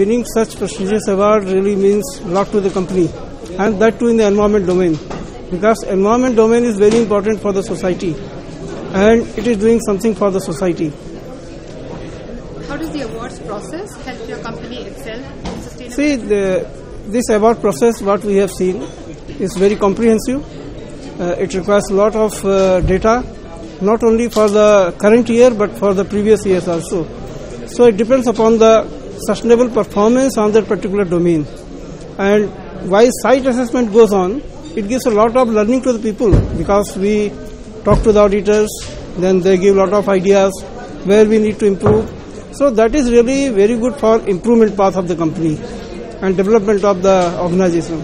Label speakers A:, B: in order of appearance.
A: winning such prestigious award really means a lot to the company, and that too in the environment domain, because environment domain is very important for the society, and it is doing something for the society.
B: How does the awards process help your company excel in sustainability?
A: See, the, this award process, what we have seen, is very comprehensive. Uh, it requires a lot of uh, data, not only for the current year but for the previous years also. So it depends upon the sustainable performance on that particular domain. And while site assessment goes on, it gives a lot of learning to the people because we talk to the auditors, then they give a lot of ideas where we need to improve. So that is really very good for improvement path of the company and development of the organization.